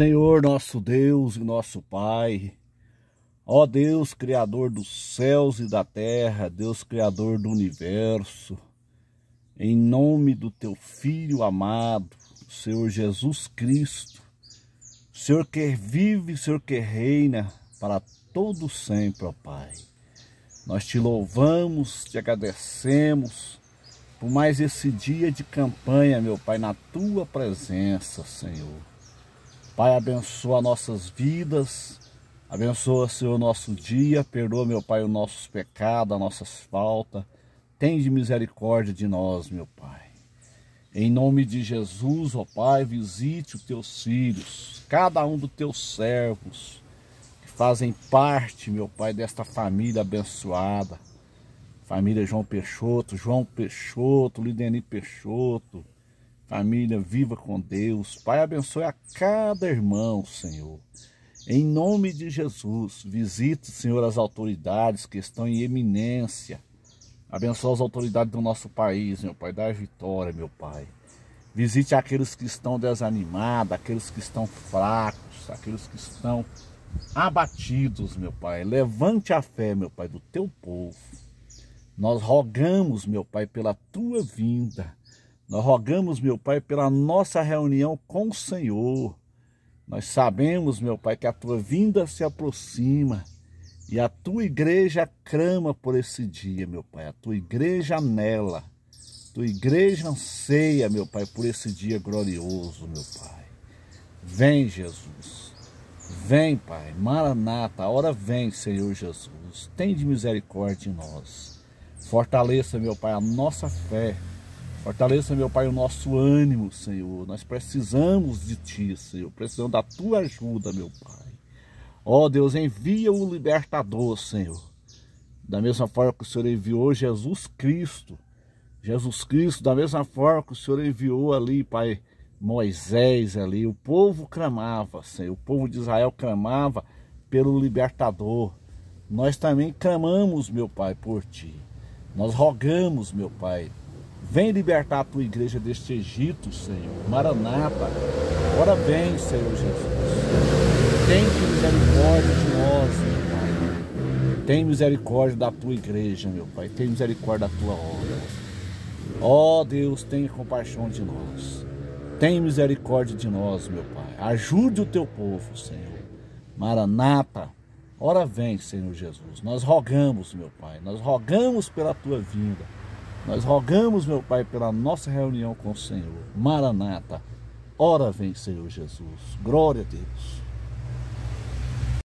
Senhor nosso Deus e nosso Pai, ó Deus Criador dos céus e da terra, Deus Criador do universo, em nome do Teu Filho amado, Senhor Jesus Cristo, Senhor que vive, Senhor que reina para todo sempre, ó Pai. Nós te louvamos, te agradecemos por mais esse dia de campanha, meu Pai, na Tua presença, Senhor. Pai, abençoa nossas vidas, abençoa, Senhor, o nosso dia, perdoa, meu Pai, os nossos pecados, as nossas faltas. Tem de misericórdia de nós, meu Pai. Em nome de Jesus, ó Pai, visite os teus filhos, cada um dos teus servos, que fazem parte, meu Pai, desta família abençoada. Família João Peixoto, João Peixoto, Lideni Peixoto, família viva com Deus. Pai, abençoe a cada irmão, Senhor. Em nome de Jesus, visite, Senhor, as autoridades que estão em eminência. Abençoe as autoridades do nosso país, meu Pai, da vitória, meu Pai. Visite aqueles que estão desanimados, aqueles que estão fracos, aqueles que estão abatidos, meu Pai. Levante a fé, meu Pai, do teu povo. Nós rogamos, meu Pai, pela tua vinda. Nós rogamos, meu Pai, pela nossa reunião com o Senhor. Nós sabemos, meu Pai, que a tua vinda se aproxima e a tua igreja clama por esse dia, meu Pai. A tua igreja anela, a tua igreja anseia, meu Pai, por esse dia glorioso, meu Pai. Vem, Jesus. Vem, Pai. Maranata, a hora vem, Senhor Jesus. Tem de misericórdia em nós. Fortaleça, meu Pai, a nossa fé Fortaleça, meu Pai, o nosso ânimo, Senhor. Nós precisamos de Ti, Senhor. Precisamos da Tua ajuda, meu Pai. Ó oh, Deus, envia o libertador, Senhor. Da mesma forma que o Senhor enviou Jesus Cristo. Jesus Cristo, da mesma forma que o Senhor enviou ali, Pai, Moisés ali. O povo clamava, Senhor. O povo de Israel clamava pelo libertador. Nós também clamamos, meu Pai, por Ti. Nós rogamos, meu Pai, Vem libertar a tua igreja deste Egito, Senhor. Maranata. Ora vem, Senhor Jesus. Tem misericórdia de nós, meu Pai. Tem misericórdia da tua igreja, meu Pai. Tem misericórdia da tua obra. Ó oh, Deus, tenha compaixão de nós. Tem misericórdia de nós, meu Pai. Ajude o teu povo, Senhor. Maranata. Ora vem, Senhor Jesus. Nós rogamos, meu Pai. Nós rogamos pela tua vinda. Nós rogamos, meu Pai, pela nossa reunião com o Senhor. Maranata, ora vem, Senhor Jesus. Glória a Deus.